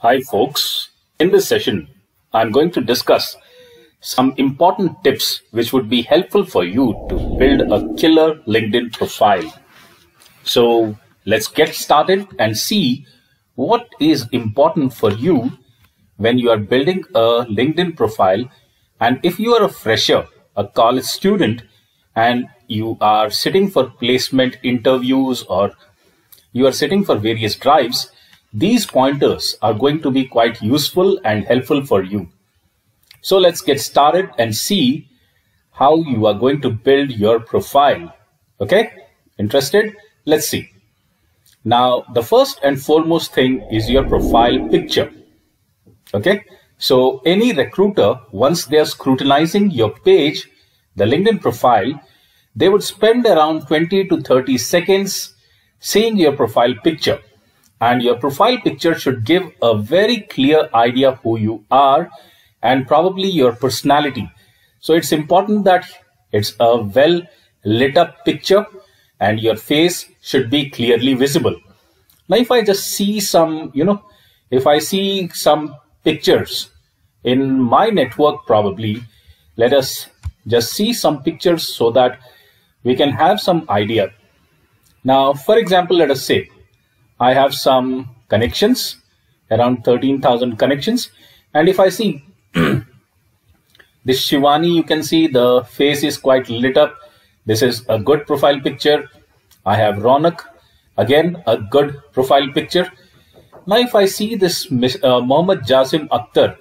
Hi folks, in this session I'm going to discuss some important tips which would be helpful for you to build a killer LinkedIn profile. So let's get started and see what is important for you when you are building a LinkedIn profile and if you are a fresher, a college student and you are sitting for placement interviews or you are sitting for various drives, these pointers are going to be quite useful and helpful for you. So let's get started and see how you are going to build your profile. Okay, interested? Let's see. Now, the first and foremost thing is your profile picture. Okay, so any recruiter, once they are scrutinizing your page, the LinkedIn profile, they would spend around 20 to 30 seconds seeing your profile picture and your profile picture should give a very clear idea who you are and probably your personality. So it's important that it's a well lit up picture and your face should be clearly visible. Now, if I just see some, you know, if I see some pictures in my network, probably let us just see some pictures so that we can have some idea. Now, for example, let us say I have some connections, around 13,000 connections. And if I see this Shivani, you can see the face is quite lit up. This is a good profile picture. I have Ronak, again, a good profile picture. Now, if I see this uh, Mohammad Jasim Akhtar,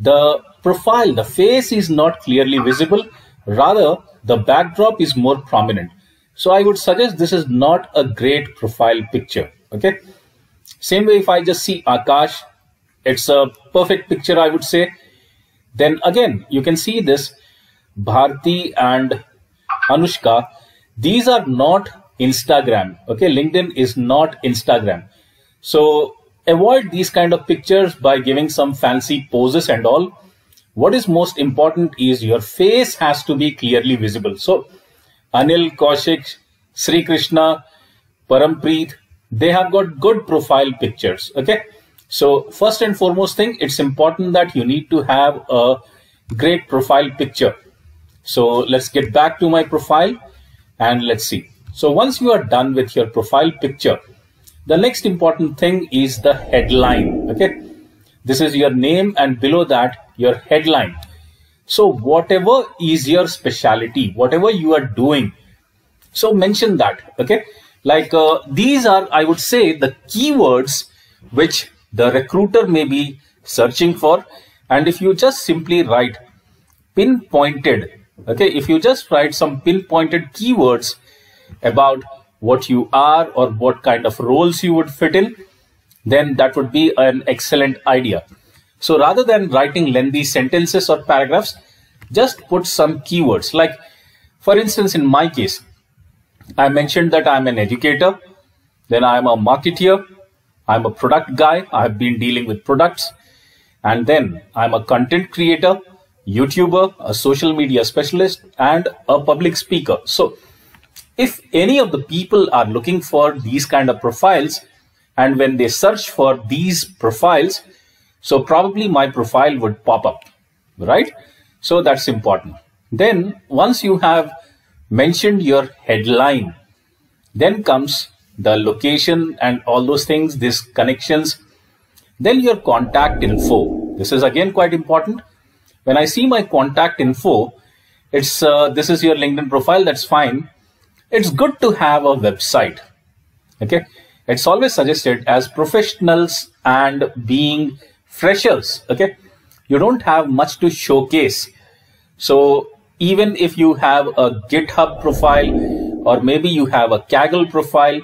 the profile, the face is not clearly visible. Rather, the backdrop is more prominent. So I would suggest this is not a great profile picture. Okay. Same way, if I just see Akash, it's a perfect picture, I would say. Then again, you can see this Bharti and Anushka. These are not Instagram. Okay. LinkedIn is not Instagram. So avoid these kind of pictures by giving some fancy poses and all. What is most important is your face has to be clearly visible. So Anil Kaushik, Sri Krishna, Parampreet, they have got good profile pictures. Okay. So first and foremost thing, it's important that you need to have a great profile picture. So let's get back to my profile and let's see. So once you are done with your profile picture, the next important thing is the headline. Okay. This is your name and below that your headline. So whatever is your specialty, whatever you are doing, so mention that. Okay, like uh, these are, I would say, the keywords which the recruiter may be searching for. And if you just simply write pinpointed, okay, if you just write some pinpointed keywords about what you are or what kind of roles you would fit in, then that would be an excellent idea. So rather than writing lengthy sentences or paragraphs, just put some keywords. Like, for instance, in my case, I mentioned that I'm an educator, then I'm a marketeer, I'm a product guy, I've been dealing with products, and then I'm a content creator, YouTuber, a social media specialist, and a public speaker. So, if any of the people are looking for these kind of profiles, and when they search for these profiles, so probably my profile would pop up, right? So that's important. Then once you have mentioned your headline, then comes the location and all those things, these connections, then your contact info. This is again quite important. When I see my contact info, it's uh, this is your LinkedIn profile. That's fine. It's good to have a website. Okay, it's always suggested as professionals and being freshers okay? You don't have much to showcase. So even if you have a github profile or maybe you have a kaggle profile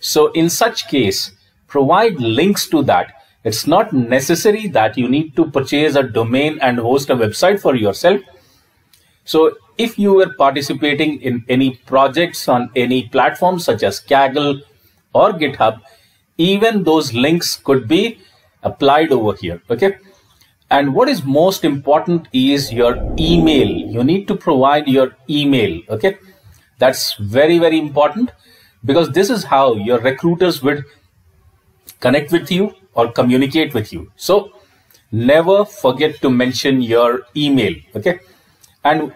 so in such case provide links to that. It's not necessary that you need to purchase a domain and host a website for yourself. So if you were participating in any projects on any platform such as kaggle or github even those links could be applied over here okay? And what is most important is your email. You need to provide your email okay? That's very very important because this is how your recruiters would connect with you or communicate with you. So never forget to mention your email okay? And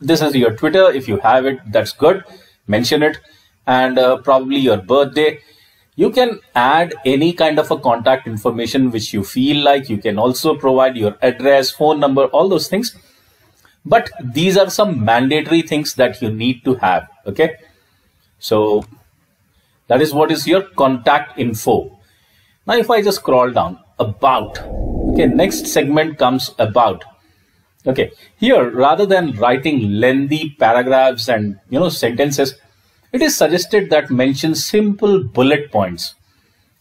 this is your twitter. If you have it that's good. Mention it. And uh, probably your birthday. You can add any kind of a contact information which you feel like. You can also provide your address phone number all those things. But these are some mandatory things that you need to have. Okay? So that is what is your contact info. Now if I just scroll down about, okay, next segment comes about. Okay, here rather than writing lengthy paragraphs and you know sentences, it is suggested that mention simple bullet points.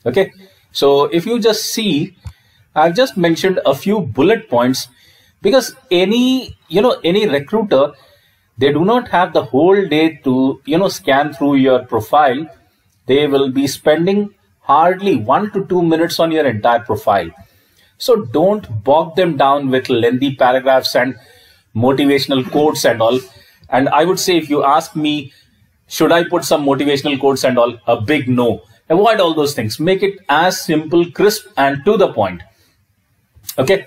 Okay, so if you just see, I've just mentioned a few bullet points because any you know any recruiter they do not have the whole day to you know scan through your profile they will be spending hardly one to two minutes on your entire profile. So don't bog them down with lengthy paragraphs and motivational quotes and all. And I would say, if you ask me, should I put some motivational quotes and all? A big no. Avoid all those things. Make it as simple, crisp, and to the point. Okay.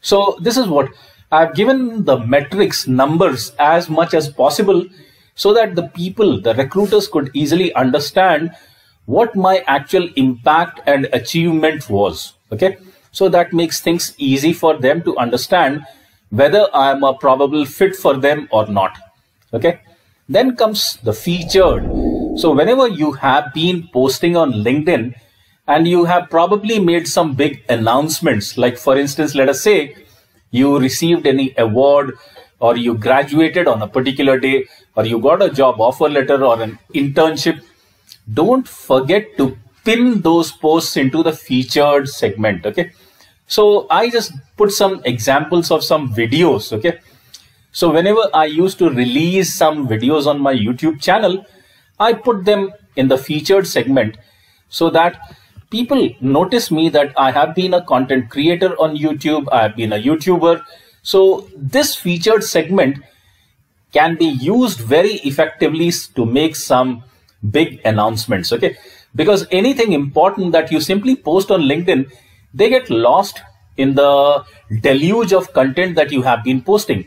So this is what I've given the metrics, numbers as much as possible so that the people, the recruiters could easily understand what my actual impact and achievement was. Okay. So that makes things easy for them to understand whether I am a probable fit for them or not. Okay. Then comes the featured. So whenever you have been posting on LinkedIn and you have probably made some big announcements, like for instance, let us say you received any award or you graduated on a particular day or you got a job offer letter or an internship don't forget to pin those posts into the featured segment okay? So i just put some examples of some videos okay? So whenever i used to release some videos on my youtube channel i put them in the featured segment so that people notice me that i have been a content creator on youtube i have been a youtuber. So this featured segment can be used very effectively to make some big announcements okay because anything important that you simply post on linkedin they get lost in the deluge of content that you have been posting.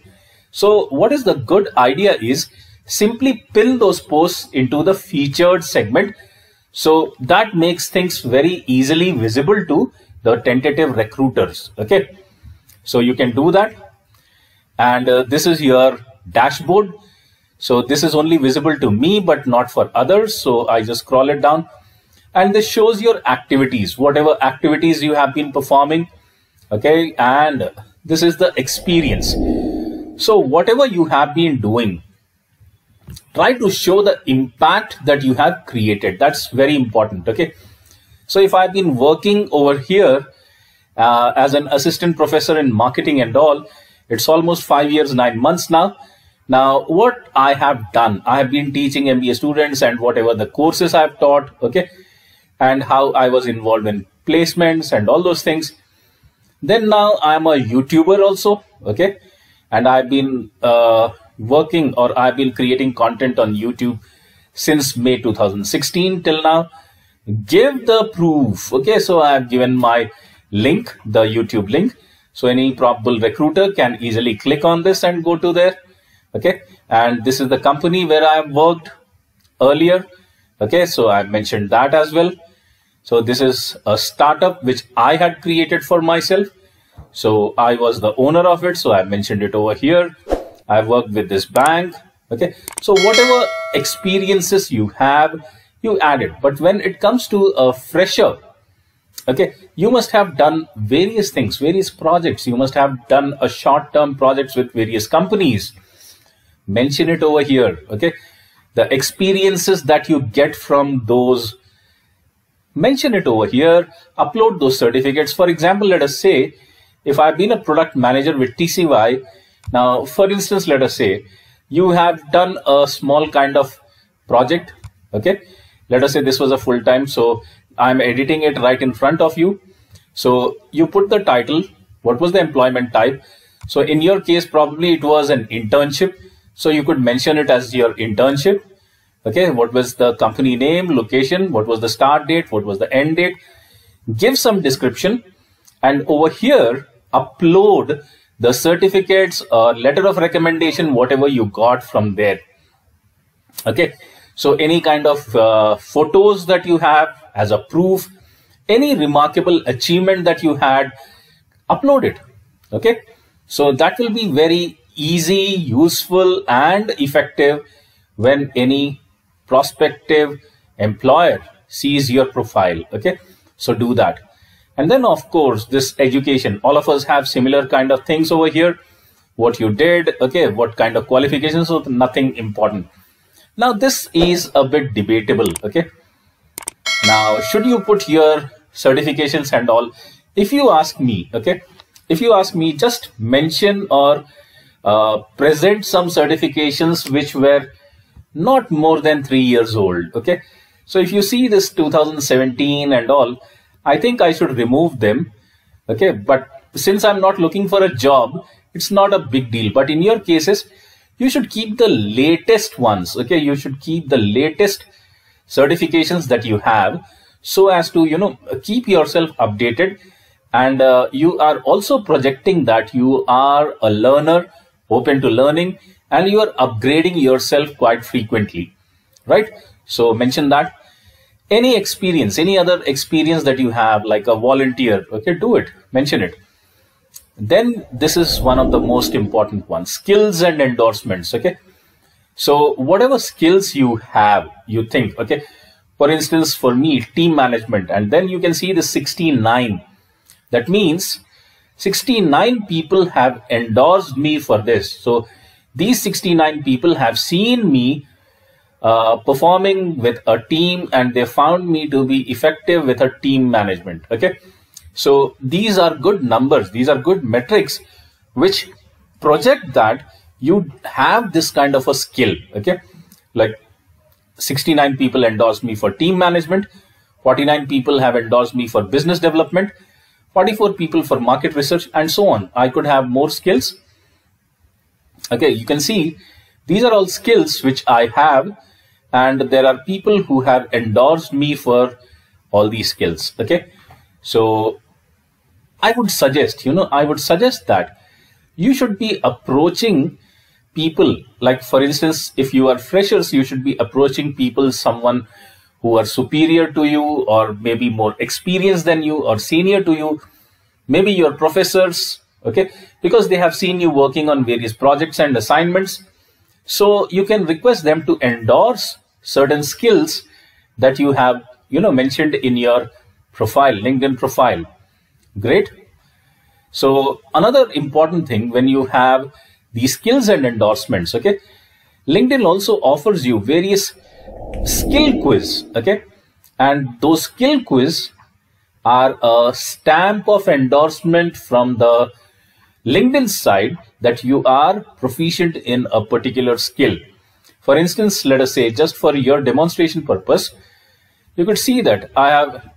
So what is the good idea is simply pin those posts into the featured segment. So that makes things very easily visible to the tentative recruiters. Okay? So you can do that. And uh, this is your dashboard. So this is only visible to me, but not for others. So I just scroll it down and this shows your activities, whatever activities you have been performing. Okay. And this is the experience. So whatever you have been doing, try to show the impact that you have created. That's very important. Okay. So if I've been working over here uh, as an assistant professor in marketing and all, it's almost five years, nine months now. Now, what I have done, I have been teaching MBA students and whatever the courses I've taught, okay, and how I was involved in placements and all those things. Then now I'm a YouTuber also, okay, and I've been uh, working or I've been creating content on YouTube since May 2016 till now. Give the proof, okay, so I've given my link, the YouTube link. So any probable recruiter can easily click on this and go to there okay and this is the company where i worked earlier okay so i mentioned that as well so this is a startup which i had created for myself. So i was the owner of it so i mentioned it over here. I worked with this bank okay? So whatever experiences you have you add it. But when it comes to a fresher okay you must have done various things various projects. You must have done a short term projects with various companies. Mention it over here okay? The experiences that you get from those mention it over here upload those certificates. For example let us say if i've been a product manager with tcy now for instance let us say you have done a small kind of project okay? Let us say this was a full time so i'm editing it right in front of you. So you put the title what was the employment type? So in your case probably it was an internship so you could mention it as your internship okay what was the company name location what was the start date what was the end date? Give some description and over here upload the certificates or letter of recommendation whatever you got from there. Okay so any kind of uh, photos that you have as a proof any remarkable achievement that you had upload it. Okay so that will be very easy useful and effective when any prospective employer sees your profile okay? So do that. And then of course this education. All of us have similar kind of things over here. What you did okay? What kind of qualifications? So nothing important. Now this is a bit debatable okay? Now should you put your certifications and all? If you ask me okay? If you ask me just mention or uh, present some certifications which were not more than three years old. Okay. So if you see this 2017 and all, I think I should remove them. Okay. But since I'm not looking for a job, it's not a big deal. But in your cases, you should keep the latest ones. Okay. You should keep the latest certifications that you have so as to, you know, keep yourself updated. And uh, you are also projecting that you are a learner, open to learning and you are upgrading yourself quite frequently right? So mention that. Any experience any other experience that you have like a volunteer okay do it mention it. Then this is one of the most important ones skills and endorsements okay? So whatever skills you have you think okay? For instance for me team management and then you can see the 69 that means 69 people have endorsed me for this. So these 69 people have seen me uh, performing with a team and they found me to be effective with a team management. Okay. So these are good numbers. These are good metrics which project that you have this kind of a skill. Okay. Like 69 people endorsed me for team management. 49 people have endorsed me for business development. 44 people for market research and so on. I could have more skills Okay, you can see these are all skills which I have and there are people who have endorsed me for all these skills. Okay, so I would suggest, you know, I would suggest that you should be approaching people like for instance if you are freshers you should be approaching people someone who are superior to you or maybe more experienced than you or senior to you maybe your professors okay? Because they have seen you working on various projects and assignments. So you can request them to endorse certain skills that you have you know mentioned in your profile linkedin profile. Great. So another important thing when you have these skills and endorsements okay? Linkedin also offers you various skill quiz okay? And those skill quiz are a stamp of endorsement from the LinkedIn side that you are proficient in a particular skill. For instance, let us say just for your demonstration purpose, you could see that I have,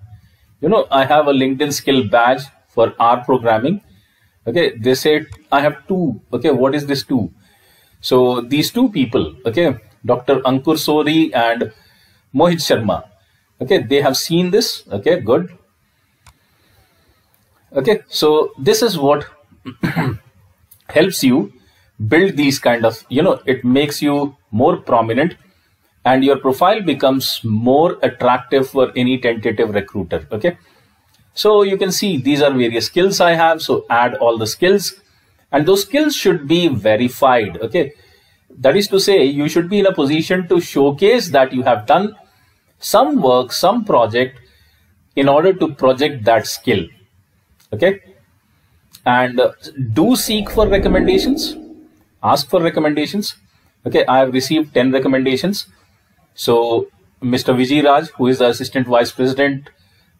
you know, I have a LinkedIn skill badge for R programming. Okay, they said I have two. Okay, what is this two? So these two people, okay, Dr. Ankur Sori and Mohit Sharma. Okay, they have seen this. Okay, good. Okay, so this is what helps you build these kind of you know it makes you more prominent and your profile becomes more attractive for any tentative recruiter okay? So you can see these are various skills i have so add all the skills and those skills should be verified okay? That is to say you should be in a position to showcase that you have done some work some project in order to project that skill okay and uh, do seek for recommendations. Ask for recommendations. Okay i have received 10 recommendations. So mr vijay raj who is the assistant vice president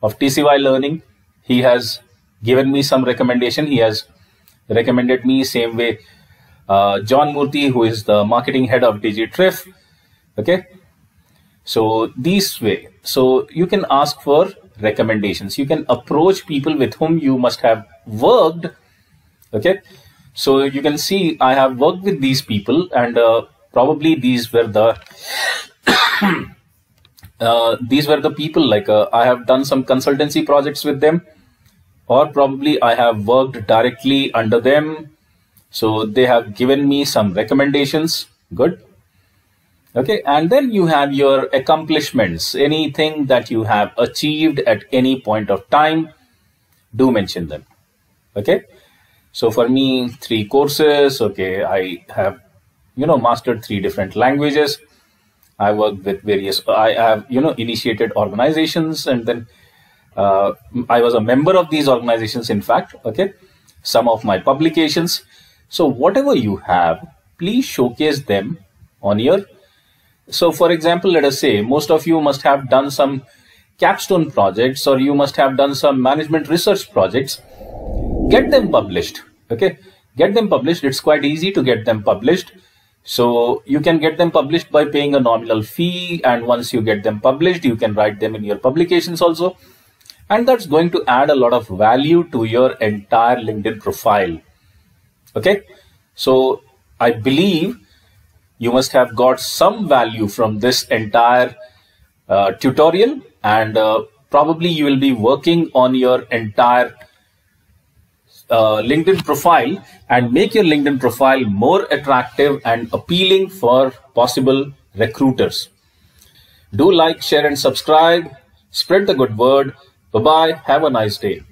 of tcy learning he has given me some recommendation. He has recommended me same way. Uh, john murthy who is the marketing head of digitrif okay? So this way. So you can ask for recommendations. You can approach people with whom you must have worked Okay. So you can see I have worked with these people and uh, probably these were the uh, these were the people like uh, I have done some consultancy projects with them or probably I have worked directly under them. So they have given me some recommendations. Good. Okay. And then you have your accomplishments, anything that you have achieved at any point of time, do mention them. Okay. So for me, three courses. Okay. I have, you know, mastered three different languages. I worked with various, I have, you know, initiated organizations and then uh, I was a member of these organizations, in fact, okay, some of my publications. So whatever you have, please showcase them on your. So for example, let us say most of you must have done some capstone projects or you must have done some management research projects. Get them published, okay? Get them published. It's quite easy to get them published. So you can get them published by paying a nominal fee. And once you get them published, you can write them in your publications also and that's going to add a lot of value to your entire LinkedIn profile. Okay, so I believe you must have got some value from this entire uh, tutorial and uh, probably you will be working on your entire uh, LinkedIn profile and make your LinkedIn profile more attractive and appealing for possible recruiters. Do like, share and subscribe. Spread the good word Bye bye. Have a nice day.